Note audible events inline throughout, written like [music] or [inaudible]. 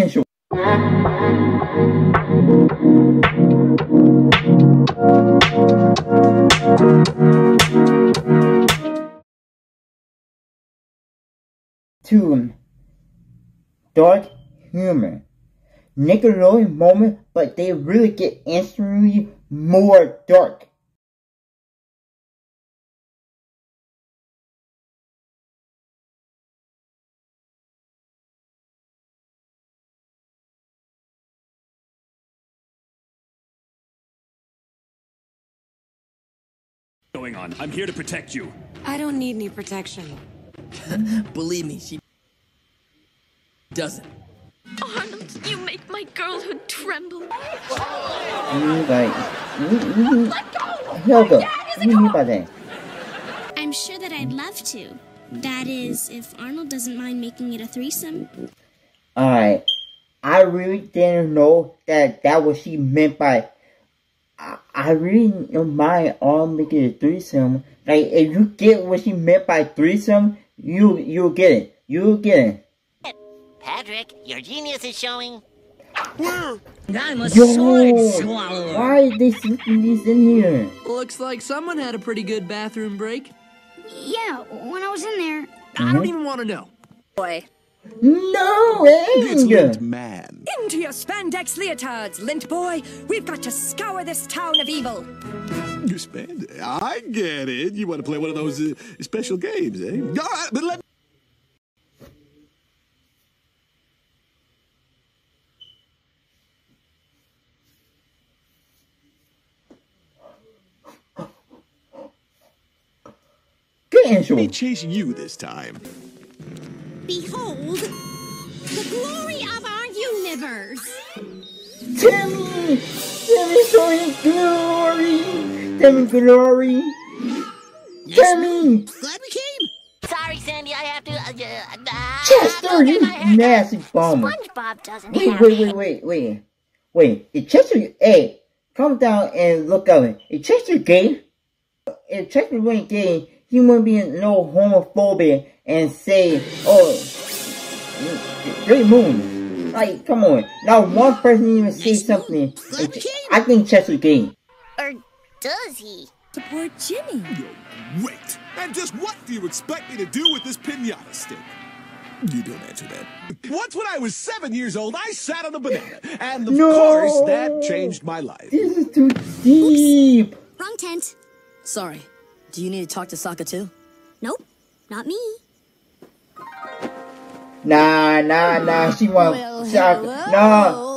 intro. To dark humor. Nickelodeon moment, but they really get instantly more dark. Going on. I'm here to protect you. I don't need any protection. [laughs] Believe me, she doesn't. Arnold, you make my girlhood tremble. You like, Helga, what do you mean by that? I'm sure that I'd love to. That is, if Arnold doesn't mind making it a threesome. Alright, I really didn't know that that was she meant by. I, I really don't mind all making a threesome. Like, if you get what she meant by threesome, you you'll get it. You'll get it. Patrick, your genius is showing. I'm a Yo, sword swallower. why is they sneaking these in here? Looks like someone had a pretty good bathroom break. Yeah, when I was in there. I don't mm-hmm. even want to know. Boy. No, It's Anger! Man. Into your spandex leotards, lint boy. We've got to scour this town of evil. You spend it. I get it. You want to play one of those uh, special games, eh? All right, but let Get intro. me chase you this time. Timmy showing glory! Timmy glory! Timmy! Glad we came. Sorry, Sandy, I have to. Uh, uh, Chester, you nasty bummer! SpongeBob doesn't Wait, have wait, it. wait, wait, wait. Wait, is Chester, hey, calm down and look at it. Is Chester gay? If Chester wasn't gay, he wouldn't be no homophobia and say, oh, Great Moon. Like, come on. Not one person even say something. Glad we came. I think Chester's gay. Or does he? Support Jimmy. Wait. And just what do you expect me to do with this pinata stick? You don't answer that. Once when I was seven years old, I sat on a banana. And of No. course, that changed my life. This is too deep. Wrong tent. Sorry. Do you need to talk to Sokka too? Nope, not me. Nah, nah, nah. She want Well, shock. hello. Nah.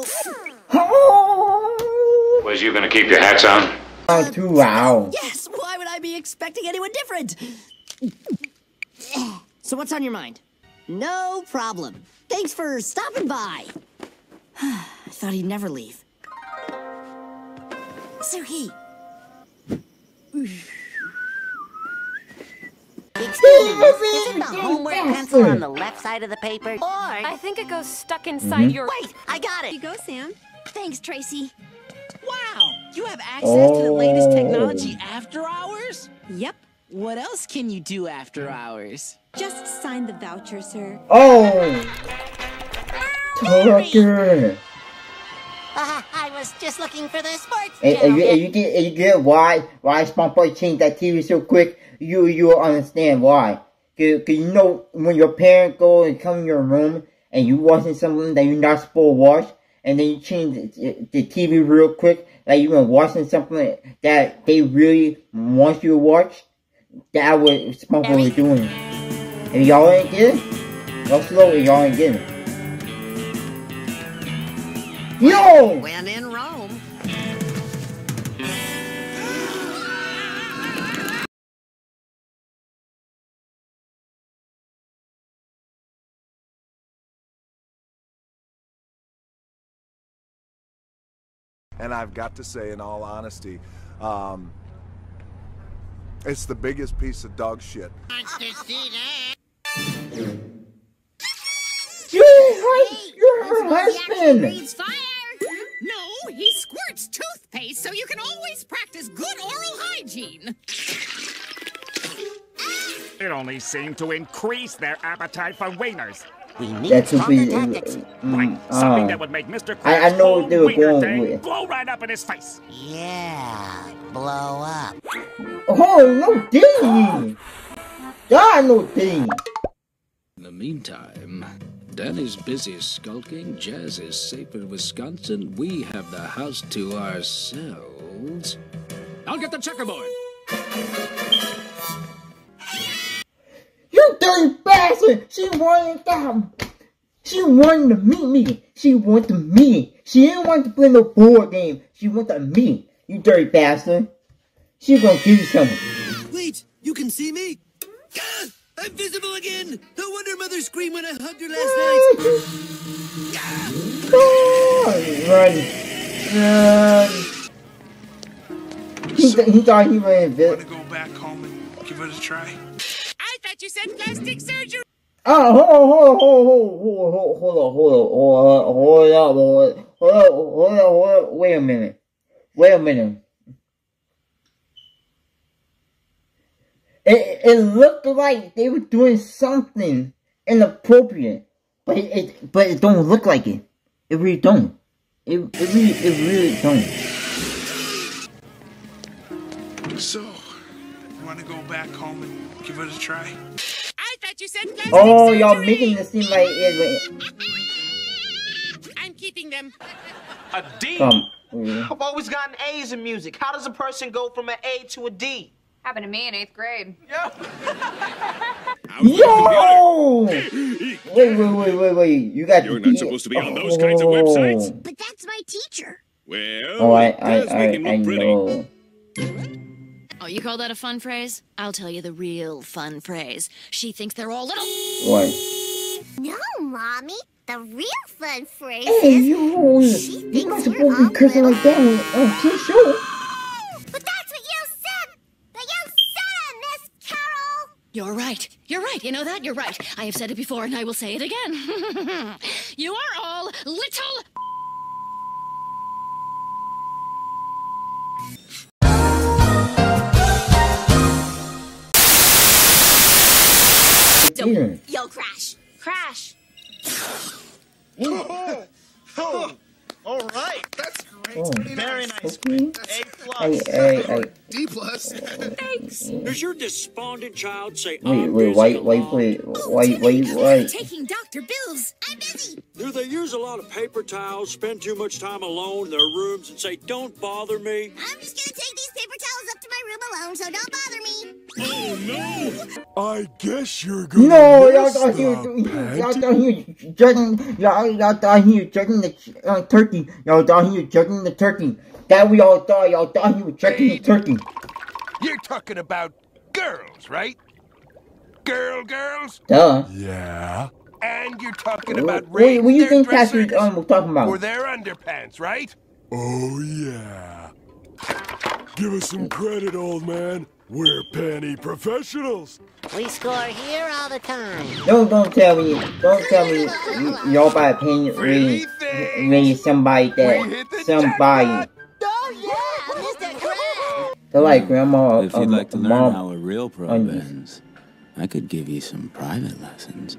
Was you gonna keep your hats on? Oh, too wow. Yes. Why would I be expecting anyone different? so what's on your mind? No problem. Thanks for stopping by. [sighs] I thought he'd never leave. Suki, Excuse me, miss, isn't the homework pencil on the left side of the paper? Or. I think it goes stuck inside mm-hmm. your. Wait, I got it. Here You go, Sam. Thanks, Tracy. Wow, you have access to the latest Oh. technology after hours? Yep. What else can you do after hours? Just sign the voucher, sir. Oh. Tucker. Uh, I was just looking for the sports And, and, you, and you get and you get why why SpongeBob changed that TV so quick. You you'll understand why. Because you know when your parent go and come in your room and you watching something that you're not supposed to watch, and then you change the, the TV real quick, like you've been watching something that they really want you to watch. That what SpongeBob was doing. And y'all ain't get it. Go slow, y'all ain't getting it. Yo! And I've got to say, in all honesty, um, it's the biggest piece of dog shit. You're, you're her husband! fire! No, he squirts toothpaste so you can always practice good oral hygiene. It only seemed to increase their appetite for wieners. We need That would be. stronger tactics. Mm, Something uh, that would make Mr. I, I know what they were wiener going with. blow right up in his face. Yeah, blow up. Oh, no ding! God, no ding! In the meantime, Danny's busy skulking, Jazz is safe in Wisconsin, we have the house to ourselves. I'll get the checkerboard. You dirty bastard! She wanted that. She wanted to meet me. She wanted to meet. She didn't want to play no board game. She wanted to meet. You dirty bastard. She gonna give you something. Wait, you can see me? Ah, I'm visible again! No wonder Mother screamed when I hugged her last Run! night. Run! He, th- he thought he was invisible. Go back home and give it a try. I thought you said plastic surgery. Oh, hold on, hold on, hold on, hold on, hold on, hold on, hold on, hold on, hold on, hold on, hold on, wait a minute. Wait a minute. It, it looked like they were doing something inappropriate, but it, it but it don't look like it. It really don't. It, it really it really don't. So, you want to go back home and give it a try? I thought you said plastic Oh, surgery. y'all making it seem like it. I'm keeping them. A D? Um, I've always gotten A's in music. How does a person go from an A to a D? Happened to me in eighth grade. [laughs] Yo! Wait, wait, wait, wait, wait. You got You're not supposed to be on those kinds of websites. But that's my teacher. Well, Oh, I, it I, does I, make I look pretty. know. Oh, you call that a fun phrase? I'll tell you the real fun phrase. She thinks they're all little. What? No, Mommy. The real fun phrase Hey, is you, you're not supposed to be cursing like that on, on Kid Show. But that's what you said! That you said, Miss Carol! You're right. You're right. You know that? You're right. I have said it before and I will say it again. [laughs] you are all little. Oh, Very nice. okay. A plus. Hey, hey, hey. [laughs] D plus. [laughs] [laughs] Thanks. Does your despondent child say Wait, I'm wait, busy wait, a wait, wait, wait, wait, wait. Taking Dr. Bill's. I'm busy. Do they use a lot of paper towels, spend too much time alone in their rooms, and say, don't bother me? I'm just gonna take these paper towels up to my room alone, so don't bother me. No! I guess you're gonna No, y'all miss thought he was, y'all thought he was judging, y'all, y'all thought he was judging the uh, turkey. Y'all thought he was judging the turkey. That we all thought, y'all thought he was judging the turkey. You're talking about girls, right? Girl, girls? Duh. Yeah. And you're talking What, about what, what do you think Pastor dressers um, was talking or about? their underpants, right? Oh yeah. Give us some credit, old man. We're penny professionals. We score here all the time. Don't, don't tell me, don't tell me y'all about opinion raise, raise somebody that, somebody. Oh, yeah, Mr. Crash. They're like grandma, If you'd um, like to learn mom, how a real pro onions. bends, I could give you some private lessons.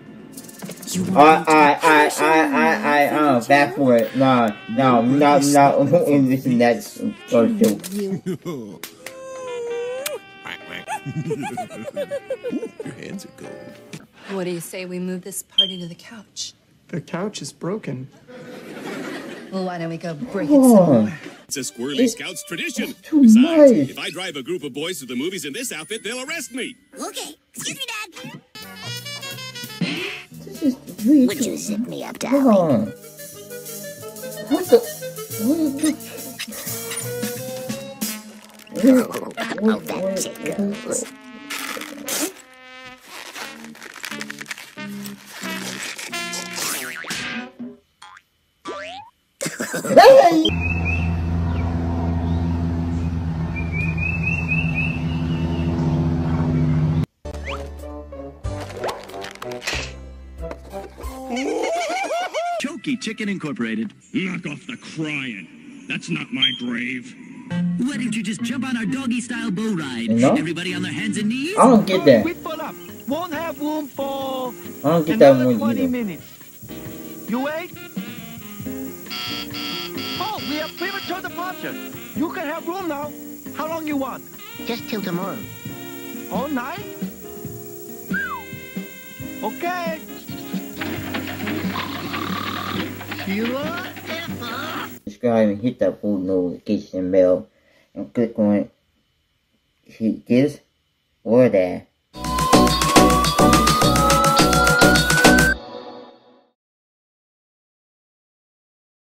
I, I, I, I, I, I, uh, back for it. Nah, no, no, no, listen, that's, uh, [laughs] joke. Your hands are cold. What do you say we move this party to the couch? The couch is broken. Well, why don't we go break it some Oh, more? It's a Squirrely Scouts tradition. too Besides, much. if I drive a group of boys to the movies in this outfit, they'll arrest me. Okay, excuse me, Dad. this is really Would you zip me up, Hold darling? on. What the, what is this? Oh, oh, that tickles. Hey! Chokey Chicken Incorporated. Knock off the crying. That's not my grave. Why don't you just jump on our doggy style bow ride? No. Everybody on their hands and knees? I don't get that. We pull up. won't have room for I don't get that another one 20 either. minutes. You wait. Oh, we have premature departure. You can have room now. How long you want? Just till tomorrow. All night? Okay. Sheila, subscribe and hit that full notification bell and click on hit this or that